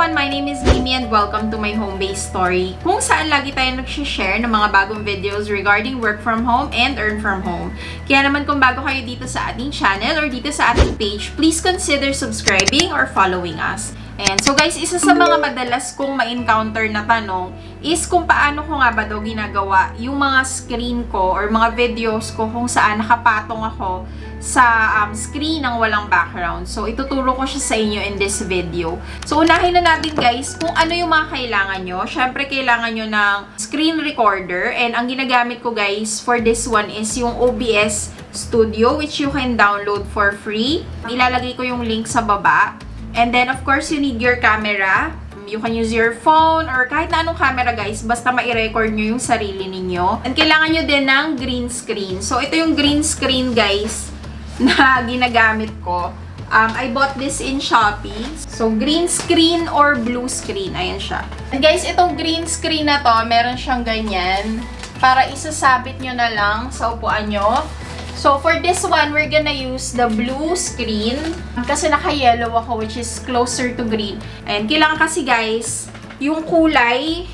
everyone! My name is Mimi and welcome to my home-based story kung saan lagi tayo nag-share ng mga bagong videos regarding work from home and earn from home. Kaya naman kung bago kayo dito sa ating channel or dito sa ating page, please consider subscribing or following us. And so guys, isa sa mga madalas kong ma-encounter na tanong is kung paano ko nga ba daw ginagawa yung mga screen ko or mga videos ko kung saan nakapatong ako sa um, screen ng walang background. So, ituturo ko siya sa inyo in this video. So, unahin na natin guys kung ano yung mga kailangan nyo. Siyempre, kailangan nyo ng screen recorder. And ang ginagamit ko guys for this one is yung OBS Studio which you can download for free. Ilalagay ko yung link sa baba. And then, of course, you need your camera. You can use your phone or kahit na anong camera guys, basta ma-record nyo yung sarili ninyo. And kailangan nyo din ng green screen. So, ito yung green screen guys na ginagamit ko. Um, I bought this in Shopee. So, green screen or blue screen. Ayan siya. And guys, itong green screen na to, meron siyang ganyan. Para isasabit nyo na lang sa upuan nyo. So, for this one, we're gonna use the blue screen. Kasi naka-yellow ako, which is closer to green. And kailangan kasi guys, yung kulay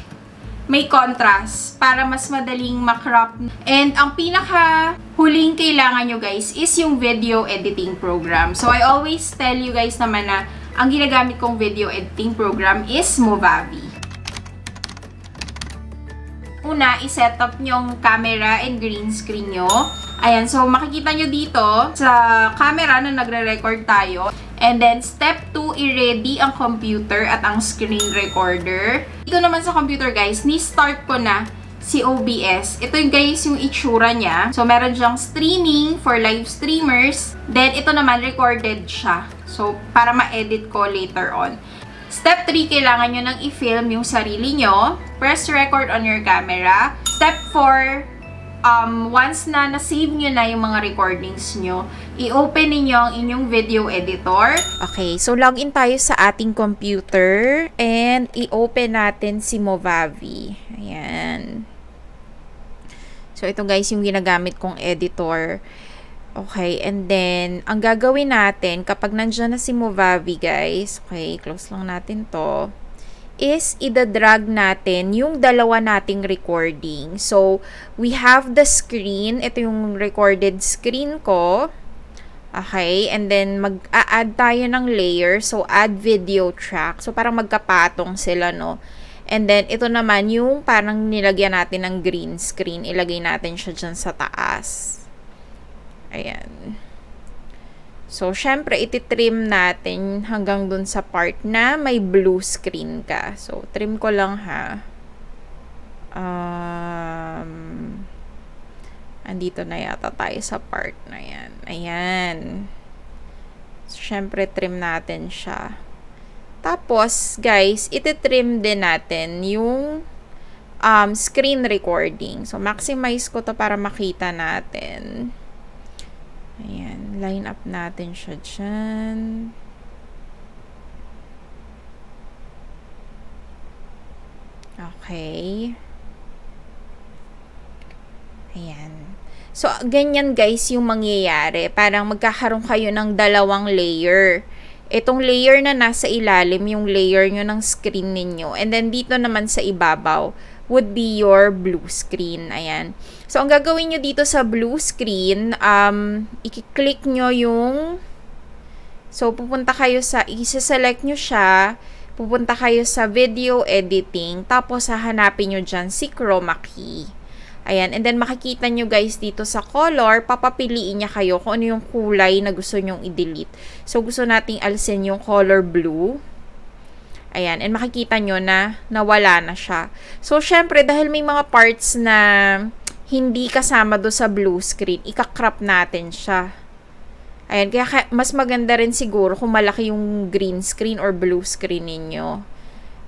may contrast para mas madaling makrop. And ang pinaka huling kailangan nyo guys is yung video editing program. So I always tell you guys naman na ang ginagamit kong video editing program is Movavi. Una, iset up yung camera and green screen nyo. Ayan, so makikita nyo dito sa camera na nagre-record tayo. And then, step 2, i-ready ang computer at ang screen recorder. Dito naman sa computer, guys, ni-start ko na si OBS. Ito yung guys yung itsura niya. So, meron siyang streaming for live streamers. Then, ito naman, recorded siya. So, para ma-edit ko later on. Step 3, kailangan nyo nang i-film yung sarili nyo. Press record on your camera. Step 4, um, once na na-save nyo na yung mga recordings nyo, i-open ninyo ang inyong video editor. Okay, so login tayo sa ating computer and i-open natin si Movavi. Ayan. So, ito guys yung ginagamit kong editor. Okay, and then, ang gagawin natin, kapag nandiyan na si Movavi guys, okay, close lang natin to is ida-drag natin yung dalawa nating recording. So, we have the screen. Ito yung recorded screen ko. Okay, and then mag-add tayo ng layer. So, add video track. So, parang magkapatong sila, no? And then, ito naman yung parang nilagyan natin ng green screen. Ilagay natin siya dyan sa taas. Ayan. So, syempre, ititrim natin hanggang dun sa part na may blue screen ka. So, trim ko lang ha. Um, andito na yata tayo sa part na yan. Ayan. So, syempre, trim natin siya. Tapos, guys, ititrim din natin yung um, screen recording. So, maximize ko to para makita natin. Ayan, line up natin siya dyan. Okay. Ayan. So, ganyan guys yung mangyayari. Parang magkakaroon kayo ng dalawang layer. Itong layer na nasa ilalim, yung layer nyo ng screen ninyo. And then, dito naman sa ibabaw, would be your blue screen. Ayan. So, ang gagawin nyo dito sa blue screen, um, i-click nyo yung, so, pupunta kayo sa, i-select nyo siya, pupunta kayo sa video editing, tapos hahanapin nyo dyan si chroma key. Ayan, and then makikita nyo guys dito sa color, papapiliin niya kayo kung ano yung kulay na gusto nyong i-delete. So, gusto nating alisin yung color blue. Ayan, and makikita nyo na nawala na siya. So, syempre, dahil may mga parts na hindi kasama do sa blue screen, ikakrop natin siya. Ayan, kaya mas maganda rin siguro kung malaki yung green screen or blue screen ninyo.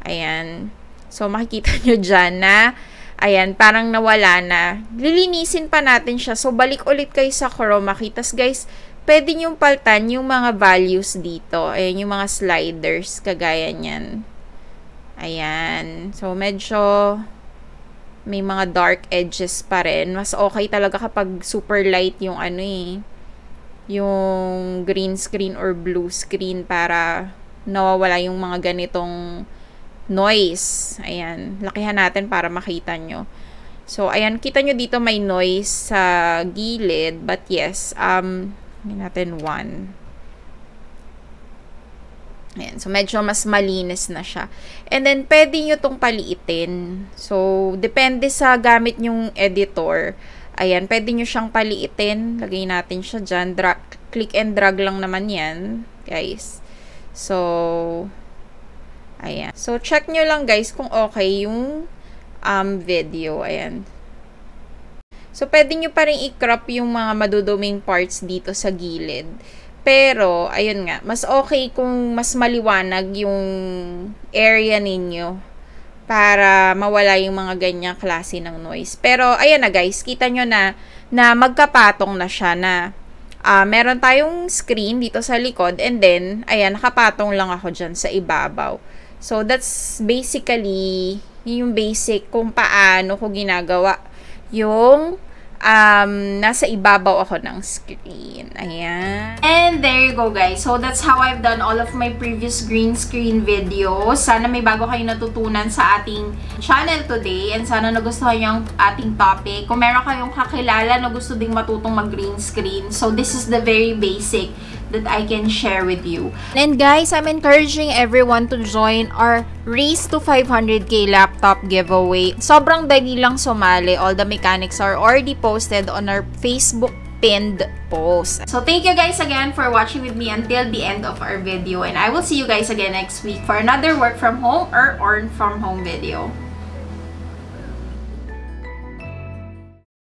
Ayan. So, makikita nyo dyan na, ayan, parang nawala na. Lilinisin pa natin siya. So, balik ulit kayo sa chroma key. Tas, guys, pwede nyo paltan yung mga values dito. Ayan, yung mga sliders, kagaya niyan. Ayan. So, medyo may mga dark edges pa rin. Mas okay talaga kapag super light yung ano eh, yung green screen or blue screen para nawawala yung mga ganitong noise. Ayan, lakihan natin para makita nyo. So, ayan, kita nyo dito may noise sa gilid. But yes, um, natin 1. Ayan. So, medyo mas malinis na siya. And then, pwede nyo itong paliitin. So, depende sa gamit nyong editor. Ayan, pwede nyo siyang paliitin. Lagay natin siya dyan. Drag, click and drag lang naman yan, guys. So, ayan. So, check nyo lang, guys, kung okay yung um, video. Ayan. So, pwede nyo pa rin i-crop yung mga maduduming parts dito sa gilid. Pero, ayun nga, mas okay kung mas maliwanag yung area ninyo para mawala yung mga ganyang klase ng noise. Pero, ayan na guys, kita nyo na, na magkapatong na siya na uh, meron tayong screen dito sa likod and then, ayan, nakapatong lang ako dyan sa ibabaw. So, that's basically yung basic kung paano ko ginagawa yung um, nasa ibabaw ako ng screen. Ayan. And there you go guys. So that's how I've done all of my previous green screen videos. Sana may bago kayo natutunan sa ating channel today and sana nagustuhan yung ating topic. Kung meron kayong kakilala na gusto ding matutong mag green screen. So this is the very basic that I can share with you. And guys, I'm encouraging everyone to join our Race to 500k laptop giveaway. Sobrang dali lang sumali. All the mechanics are already posted on our Facebook pinned post. So thank you guys again for watching with me until the end of our video and I will see you guys again next week for another work from home or earn from home video.